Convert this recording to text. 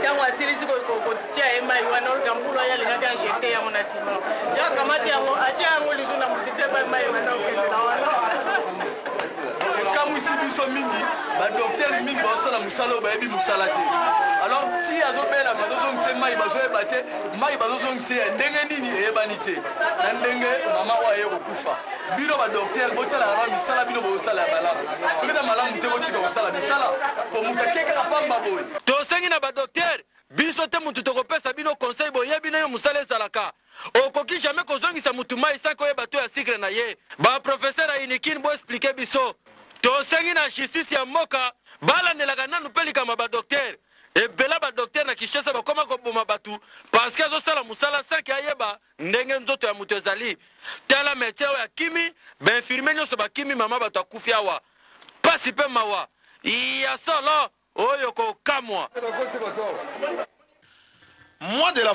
ntango asilisi kotia ye mai wana olga mpulu aya alingaki ajete yango na nsima yo akamati yango atya yango lisu na mosisi epai mai ebanda kokende na wana ekamwisi biso mingi badoktere mingi bazosala mosala oyo bayebi mosala te alors ti azobela bazozongisa ye mai bazoyeba te mai bazozongisa ye ndenge nini eyebani te na ndenge mama oyo aye kokufa bino ba docteur botalaka na misala bino bosala ya malamu soki na malamu te botika kosala misala po moto ake kaka pamba boye tosengi na ba docteur biso te motu tokopesa bino conseil boyebi nayo mosala ezalaka okoki jamais kozongisa motu mai sanki oyeba to ya sikre na ye baprofeseur ya unikin boexplike biso tosengi na justice ya mboka balandelaka nanu mpe likambo ya badokter ebela badokter na kinshasa bakoma koboma bato parceke azosala mosala sanki ayeba ndenge nzoto ya moto ezali tala medecin oyo akimi bainfirmier nyonso bakimi mama bato akufi awa mpasi mpe mawa ya solo oyo kokamwa mois de la